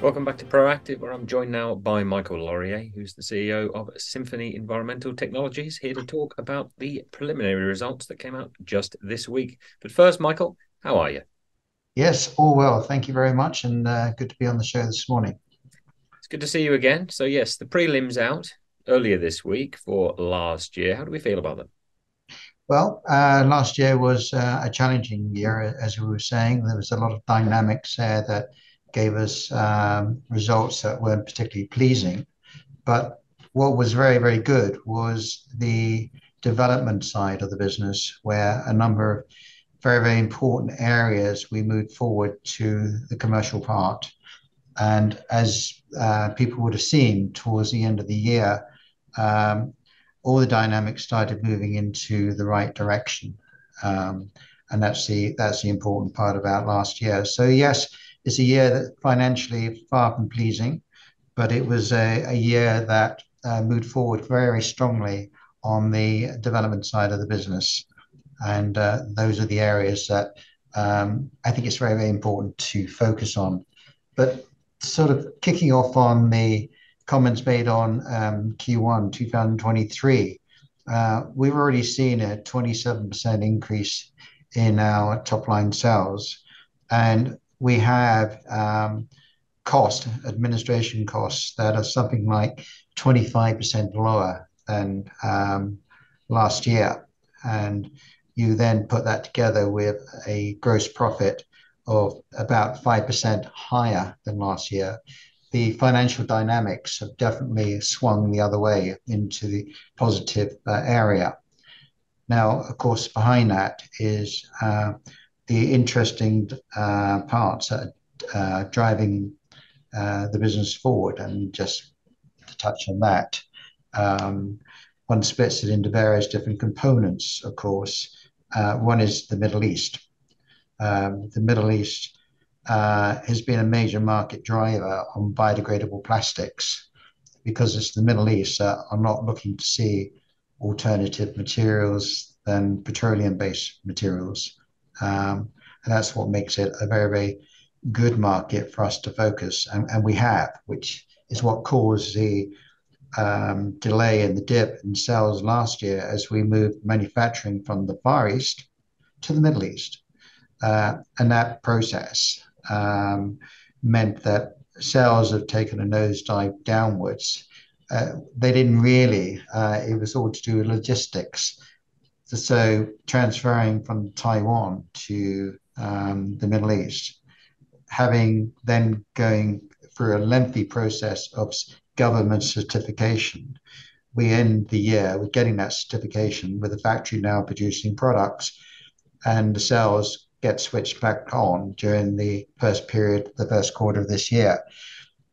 Welcome back to Proactive, where I'm joined now by Michael Laurier, who's the CEO of Symphony Environmental Technologies, here to talk about the preliminary results that came out just this week. But first, Michael, how are you? Yes, all well. Thank you very much, and uh, good to be on the show this morning. It's good to see you again. So, yes, the prelims out earlier this week for last year. How do we feel about them? Well, uh, last year was uh, a challenging year, as we were saying. There was a lot of dynamics there that gave us um, results that weren't particularly pleasing. But what was very, very good was the development side of the business, where a number of very, very important areas we moved forward to the commercial part. And as uh, people would have seen towards the end of the year, um, all the dynamics started moving into the right direction. Um, and that's the that's the important part about last year. So yes, it's a year that financially far from pleasing, but it was a, a year that uh, moved forward very strongly on the development side of the business. And uh, those are the areas that um, I think it's very, very important to focus on. But sort of kicking off on the comments made on um, Q1 2023, uh, we've already seen a 27% increase in our top line sales. And we have um, cost, administration costs that are something like 25% lower than um, last year. And you then put that together with a gross profit of about 5% higher than last year. The financial dynamics have definitely swung the other way into the positive uh, area. Now, of course, behind that is uh, the interesting uh, parts that are uh, driving uh, the business forward. And just to touch on that, um, one splits it into various different components, of course. One is the Middle East. Um, the Middle East has been a major market driver on biodegradable plastics because it's the Middle East that are not looking to see alternative materials than petroleum-based materials. Um, and that's what makes it a very, very good market for us to focus. And, and we have, which is what caused the um, delay in the dip in sales last year as we moved manufacturing from the Far East to the Middle East. Uh, and that process um, meant that sales have taken a nosedive downwards. Uh, they didn't really, uh, it was all to do with logistics so transferring from Taiwan to um, the Middle East, having then going through a lengthy process of government certification, we end the year with getting that certification with the factory now producing products, and the sales get switched back on during the first period, the first quarter of this year.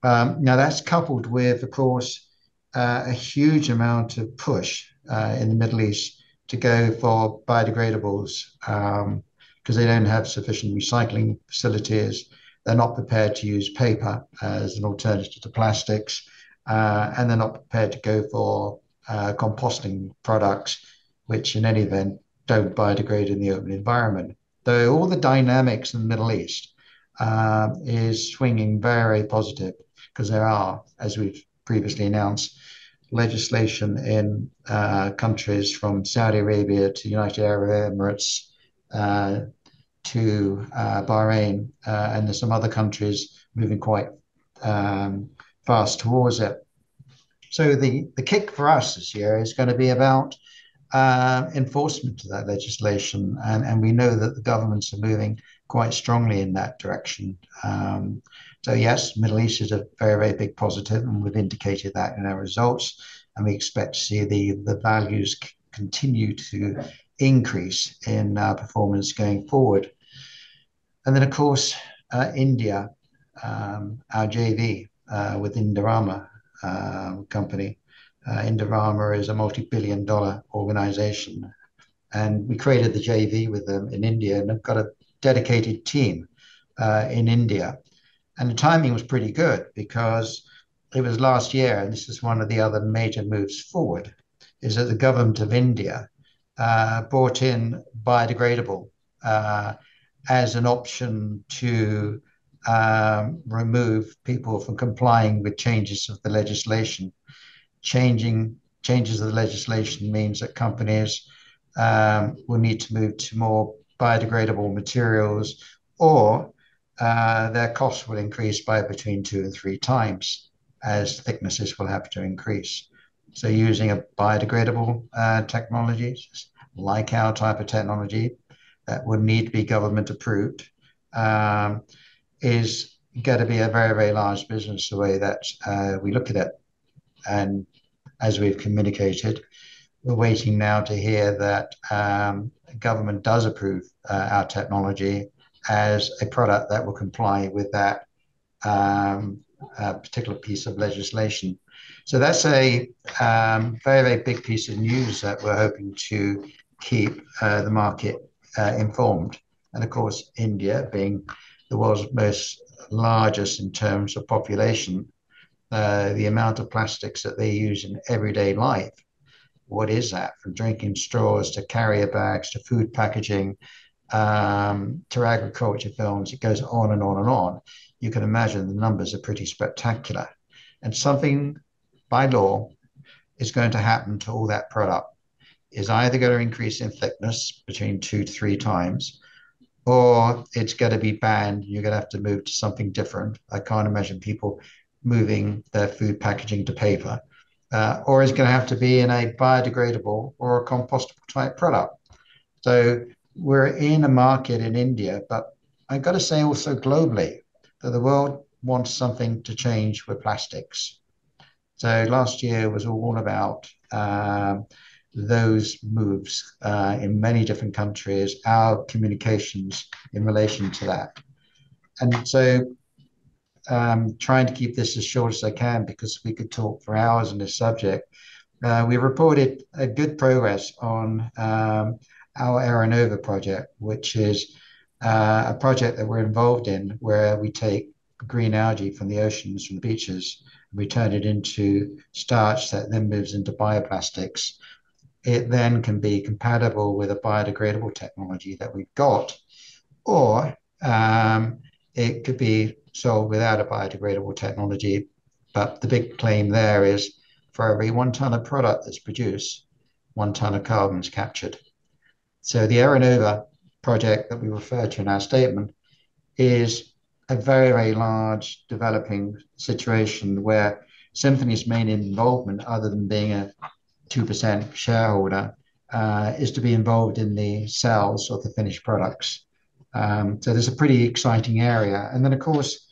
Um, now that's coupled with, of course, uh, a huge amount of push uh, in the Middle East to go for biodegradables um, because they don't have sufficient recycling facilities. They're not prepared to use paper as an alternative to plastics, uh, and they're not prepared to go for uh, composting products, which in any event don't biodegrade in the open environment. Though all the dynamics in the Middle East uh, is swinging very positive because there are, as we've previously announced, legislation in uh, countries from Saudi Arabia to United Arab Emirates uh, to uh, Bahrain, uh, and there's some other countries moving quite um, fast towards it. So the, the kick for us this year is going to be about uh, enforcement of that legislation, and, and we know that the governments are moving quite strongly in that direction. Um, so yes, Middle East is a very, very big positive, and we've indicated that in our results, and we expect to see the, the values continue to increase in our performance going forward. And then, of course, uh, India, um, our JV uh, with Indorama uh, company. Uh, Indorama is a multi-billion dollar organization. And we created the JV with them in India and have got a dedicated team uh, in India and the timing was pretty good because it was last year, and this is one of the other major moves forward, is that the government of India uh, brought in biodegradable uh, as an option to um, remove people from complying with changes of the legislation. Changing changes of the legislation means that companies um, will need to move to more biodegradable materials or uh, their costs will increase by between two and three times as thicknesses will have to increase. So using a biodegradable uh, technologies like our type of technology that would need to be government approved um, is going to be a very, very large business the way that uh, we look at it. And as we've communicated, we're waiting now to hear that um, government does approve uh, our technology as a product that will comply with that um, particular piece of legislation. So that's a um, very, very big piece of news that we're hoping to keep uh, the market uh, informed. And of course, India being the world's most largest in terms of population, uh, the amount of plastics that they use in everyday life. What is that? From drinking straws to carrier bags to food packaging um, to agriculture films, it goes on and on and on. You can imagine the numbers are pretty spectacular. And something by law is going to happen to all that product is either going to increase in thickness between two to three times, or it's going to be banned. You're going to have to move to something different. I can't imagine people moving their food packaging to paper, uh, or is going to have to be in a biodegradable or a compostable type product. So we're in a market in India, but I've got to say also globally that the world wants something to change with plastics. So last year was all about um, those moves uh, in many different countries, our communications in relation to that. And so um, trying to keep this as short as I can because we could talk for hours on this subject. Uh, we reported a good progress on um, our Eranova project, which is uh, a project that we're involved in where we take green algae from the oceans, from the beaches, and we turn it into starch that then moves into bioplastics it then can be compatible with a biodegradable technology that we've got, or um, it could be sold without a biodegradable technology. But the big claim there is for every one ton of product that's produced, one ton of carbon is captured. So the Eranova project that we refer to in our statement is a very, very large developing situation where Symphony's main involvement, other than being a 2% shareholder uh, is to be involved in the sales of the finished products. Um, so there's a pretty exciting area. And then, of course,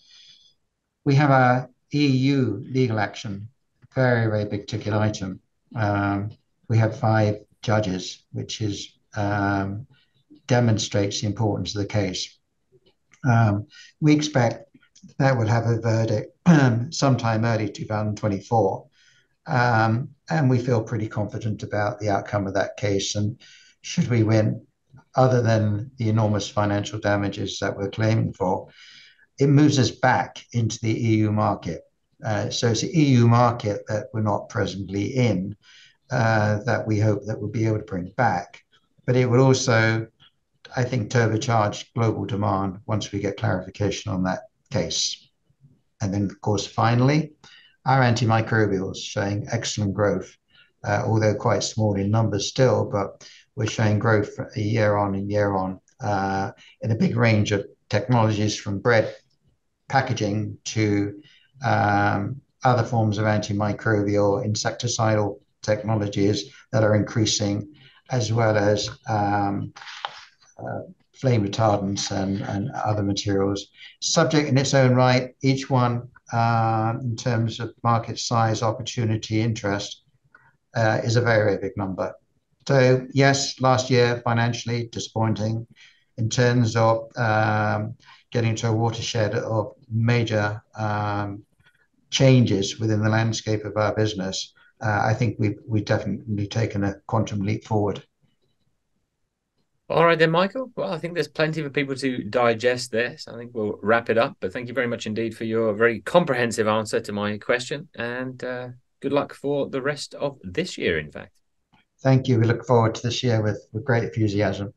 we have our EU legal action, very, very big ticket item. Um, we have five judges, which is um, demonstrates the importance of the case. Um, we expect that will have a verdict sometime early 2024. Um, and we feel pretty confident about the outcome of that case. And should we win, other than the enormous financial damages that we're claiming for, it moves us back into the EU market. Uh, so it's the EU market that we're not presently in uh, that we hope that we'll be able to bring back. But it will also, I think, turbocharge global demand once we get clarification on that case. And then, of course, finally, our antimicrobials showing excellent growth, uh, although quite small in numbers still, but we're showing growth year on and year on uh, in a big range of technologies from bread packaging to um, other forms of antimicrobial insecticidal technologies that are increasing, as well as um, uh, flame retardants and, other materials. Subject in its own right, each one uh, in terms of market size, opportunity, interest, uh, is a very, very big number. So yes, last year, financially disappointing. In terms of um, getting to a watershed of major um, changes within the landscape of our business, uh, I think we've definitely taken a quantum leap forward. All right then, Michael. Well, I think there's plenty for people to digest this. I think we'll wrap it up. But thank you very much indeed for your very comprehensive answer to my question, and uh, good luck for the rest of this year. In fact, thank you. We look forward to this year with with great enthusiasm.